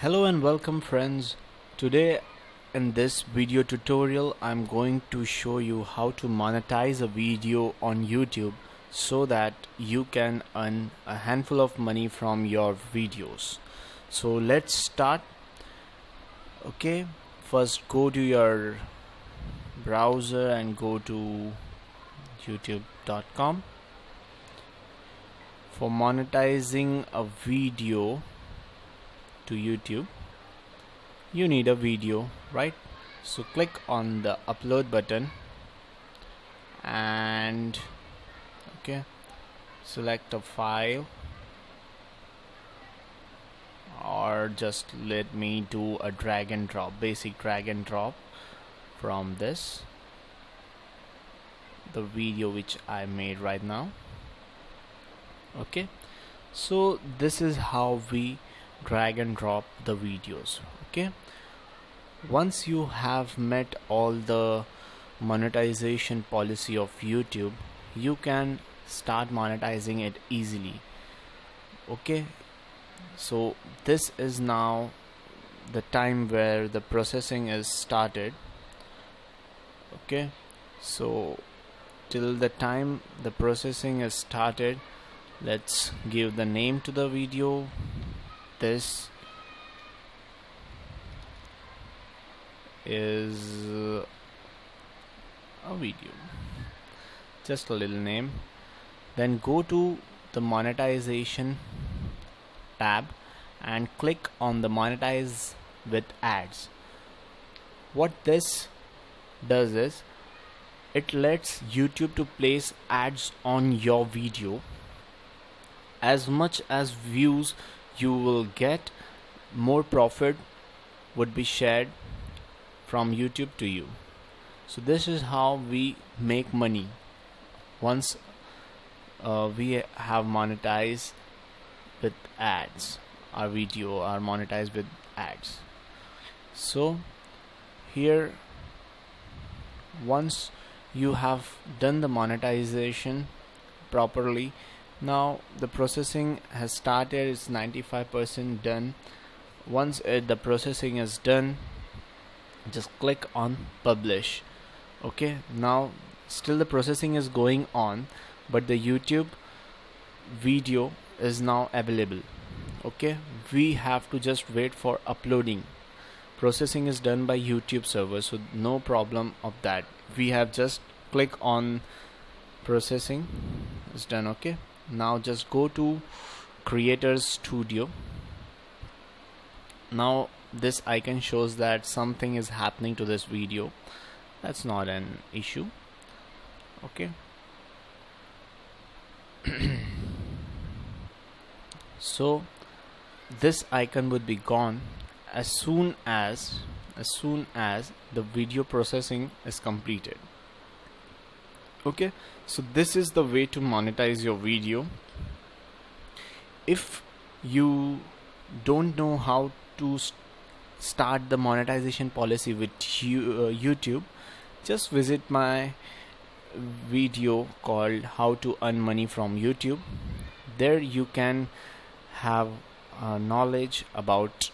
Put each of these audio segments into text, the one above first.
Hello and welcome friends. Today in this video tutorial I'm going to show you how to monetize a video on YouTube so that you can earn a handful of money from your videos. So let's start. Okay, first go to your browser and go to youtube.com for monetizing a video to YouTube you need a video right? So click on the upload button and okay select a file or just let me do a drag and drop basic drag and drop from this the video which I made right now. Okay so this is how we drag and drop the videos okay? Once you have met all the monetization policy of YouTube you can start monetizing it easily okay? So this is now the time where the processing is started okay? So till the time the processing is started let's give the name to the video this is uh, a video. Just a little name. Then go to the monetization tab and click on the monetize with ads. What this does is it lets YouTube to place ads on your video. As much as views you will get more profit would be shared from YouTube to you. So this is how we make money. Once uh, we have monetized with ads our video are monetized with ads. So here once you have done the monetization properly now the processing has started. It's 95% done. Once it, the processing is done just click on publish. Okay? Now still the processing is going on but the YouTube video is now available. Okay? We have to just wait for uploading. Processing is done by YouTube server so no problem of that. We have just click on processing. Is done okay now just go to creators studio. Now this icon shows that something is happening to this video. That's not an issue. Okay. So this icon would be gone as soon as as soon as the video processing is completed okay? So this is the way to monetize your video. If you don't know how to st start the monetization policy with you, uh, YouTube just visit my video called how to earn money from YouTube. There you can have uh, knowledge about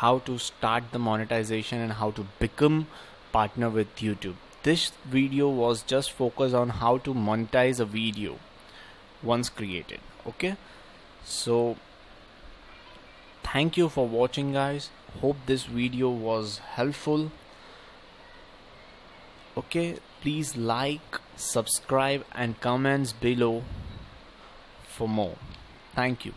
how to start the monetization and how to become partner with YouTube this video was just focused on how to monetize a video once created okay? So thank you for watching guys. Hope this video was helpful okay? Please like subscribe and comments below for more. Thank you